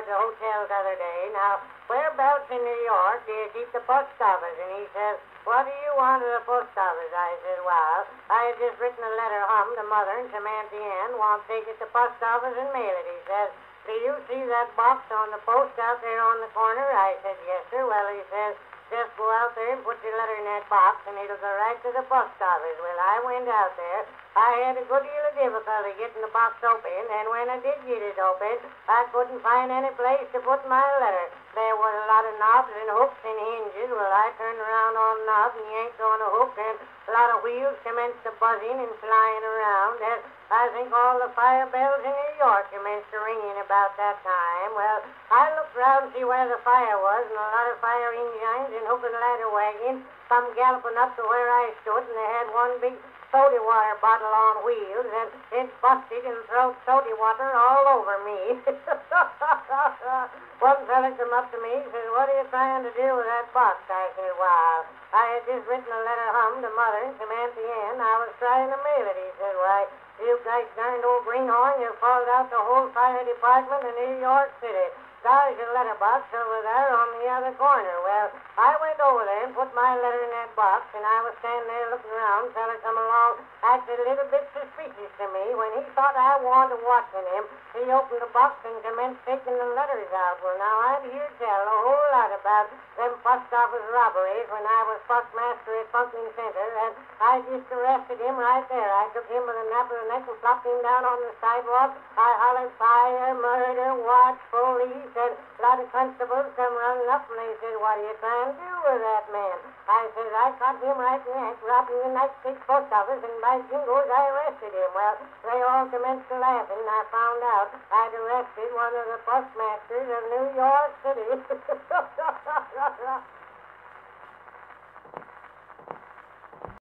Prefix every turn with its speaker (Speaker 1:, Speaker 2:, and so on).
Speaker 1: of the hotel the other day, now, whereabouts in New York do you keep the post office? And he says, what do you want at the post office? I said, well, I had just written a letter home to Mother and Samantha Ann, want to take it to the post office and mail it. He says, do you see that box on the post out there on the corner? I said, yes, sir. Well, he says, just go out there and put your letter in that box, and it'll go right to the post office. Well, I went out there. I had a good deal of difficulty getting the box open, and when I did get it open, I couldn't find any place to put my letter. There were a lot of knobs and hooks and hinges. Well, I turned around on the knob and yanked on a hook, and a lot of wheels commenced to buzzing and flying around. I think all the fire bells in New York commenced ringing about that time. Well, I looked round to see where the fire was, and a lot of fire engines and hook and ladder wagons come galloping up to where I stood, and they had one big soda water bottle on wheels, and it busted and threw soda water all over me. one fella come up to me and says, What are you trying to do with that box? I said, Well, I had just written a letter home to Mother Samantha Ann. I was trying to mail it. He said, Why, you guys darned old greenhorn, you followed out the whole fire department in New York City. There's your letterbox over there on the other corner. Well, I went over there and put my letter in that box, and I was standing there looking around. Fella come along, acted a little bit suspicious to me. When he thought I wanted watching him, he opened the box and commenced taking the letters out. Well, now here to tell a whole lot about them post office robberies when I was postmaster at Punkin Center, and I just arrested him right there. I took him by the nape of the neck and flopped him down on the sidewalk. I hollered fire, murder, watch, police said, a lot of constables come running up and they said, what are you trying to do with that man? I said, I caught him right in the act, robbing the United States Post Office, and by jingoes, I arrested him. Well, they all commenced to laughing, and I found out I'd arrested one of the postmasters of New York City. Ha ha ha!